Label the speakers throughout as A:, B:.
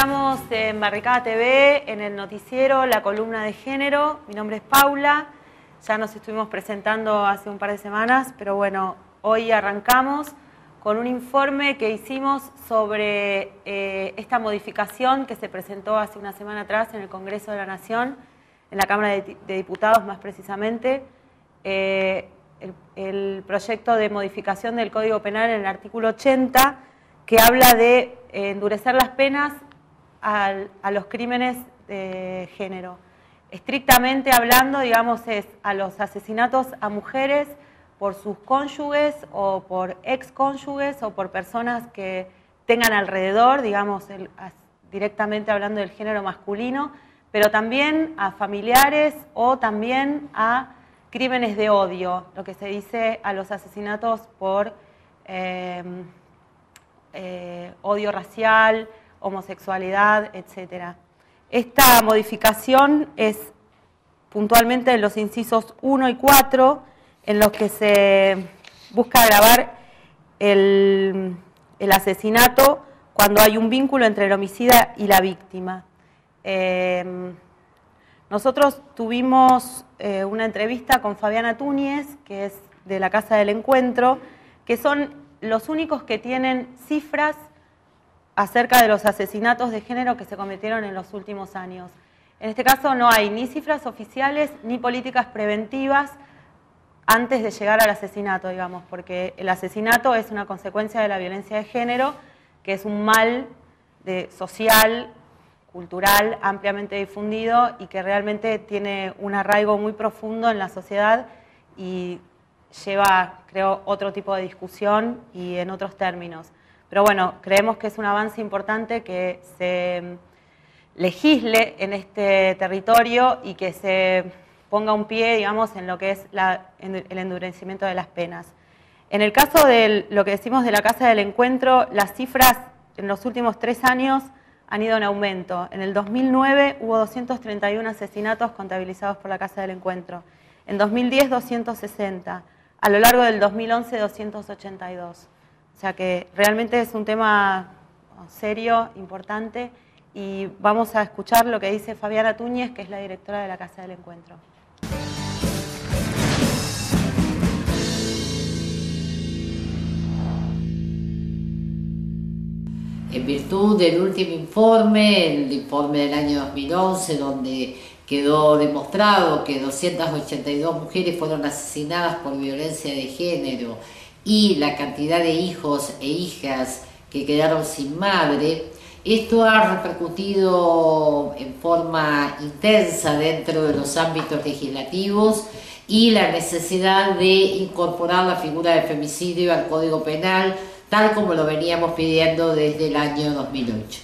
A: Estamos en Barricada TV, en el noticiero, la columna de género. Mi nombre es Paula. Ya nos estuvimos presentando hace un par de semanas, pero bueno, hoy arrancamos con un informe que hicimos sobre eh, esta modificación que se presentó hace una semana atrás en el Congreso de la Nación, en la Cámara de, Diputados más precisamente, eh, el, el proyecto de modificación del Código Penal en el artículo 80 que habla de endurecer las penas a, los crímenes de género. Estrictamente hablando, digamos, es a los asesinatos a mujeres por sus cónyuges o por excónyuges o por personas que tengan alrededor, digamos, directamente hablando del género masculino, pero también a familiares o también a crímenes de odio, lo que se dice a los asesinatos por eh, eh, odio racial, homosexualidad, etc. Esta modificación es puntualmente en los incisos 1 y 4, en los que se busca agravar el, asesinato cuando hay un vínculo entre el homicida y la víctima. Eh, nosotros tuvimos eh, una entrevista con Fabiana Túñez, que es de la Casa del Encuentro, que son los únicos que tienen cifras acerca de los asesinatos de género que se cometieron en los últimos años. En este caso no hay ni cifras oficiales ni políticas preventivas antes de llegar al asesinato, digamos, porque el asesinato es una consecuencia de la violencia de género, que es un mal social, cultural, ampliamente difundido y que realmente tiene un arraigo muy profundo en la sociedad y lleva, creo, otro tipo de discusión y en otros términos. Pero bueno, creemos que es un avance importante que se legisle en este territorio y que se ponga un pie, digamos, en lo que es el endurecimiento de las penas. En el caso de lo que decimos de la Casa del Encuentro, las cifras en los últimos tres años han ido en aumento. En el 2009 hubo 231 asesinatos contabilizados por la Casa del Encuentro. En 2010, 260 a lo largo del 2011 282. O sea que realmente es un tema serio, importante, y vamos a escuchar lo que dice Fabiana Túñez, que es la directora de la Casa del Encuentro.
B: En virtud del último informe, el informe del año 2011, donde quedó demostrado que 282 mujeres fueron asesinadas por violencia de género y la cantidad de hijos e hijas que quedaron sin madre, esto ha repercutido en forma intensa dentro de los ámbitos legislativos y la necesidad de incorporar la figura de femicidio al Código Penal, tal como lo veníamos pidiendo desde el año 2008.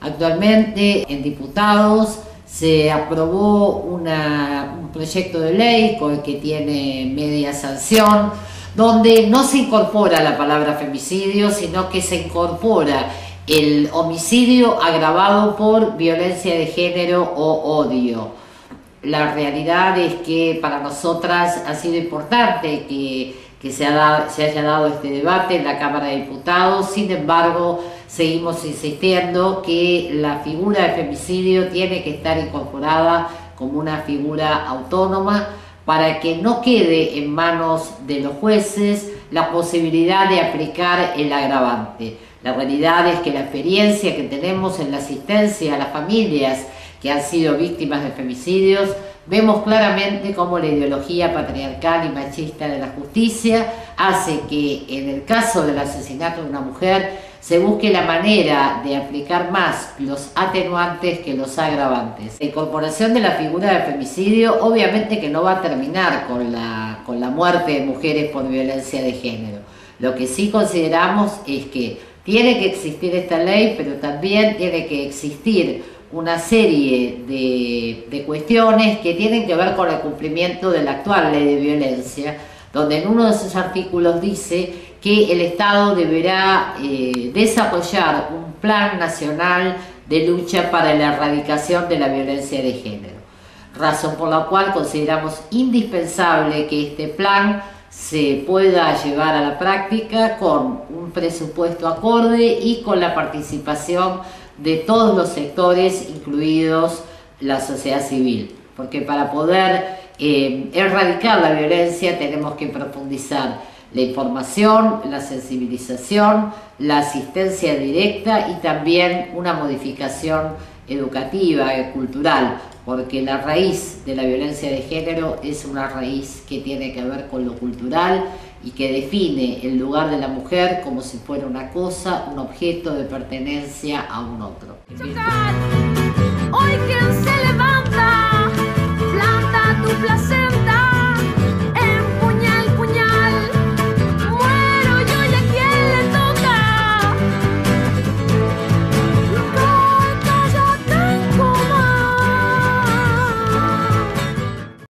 B: Actualmente en diputados se aprobó un proyecto de ley que tiene media sanción, donde no se incorpora la palabra femicidio, sino que se incorpora el homicidio agravado por violencia de género o odio. La realidad es que para nosotras ha sido importante que, se, se haya dado este debate en la Cámara de Diputados, sin embargo, seguimos insistiendo que la figura de femicidio tiene que estar incorporada como una figura autónoma para que no quede en manos de los jueces la posibilidad de aplicar el agravante. La realidad es que la experiencia que tenemos en la asistencia a las familias que han sido víctimas de femicidios, vemos claramente cómo la ideología patriarcal y machista de la justicia hace que en el caso del asesinato de una mujer se busque la manera de aplicar más los atenuantes que los agravantes. La incorporación de la figura de femicidio obviamente que no va a terminar con la, con la muerte de mujeres por violencia de género. Lo que sí consideramos es que tiene que existir esta ley, pero también tiene que existir una serie de, de cuestiones que tienen que ver con el cumplimiento de la actual ley de violencia, donde en uno de sus artículos dice que el Estado deberá eh, desarrollar un plan nacional de lucha para la erradicación de la violencia de género, razón por la cual consideramos indispensable que este plan se pueda llevar a la práctica con un presupuesto acorde y con la participación de todos los sectores, incluidos la sociedad civil, porque para poder eh, erradicar la violencia tenemos que profundizar la información, la sensibilización, la asistencia directa y también una modificación educativa, cultural, porque la raíz de la violencia de género es una raíz que tiene que ver con lo cultural y que define el lugar de la mujer como si fuera una cosa, un objeto de pertenencia a un otro.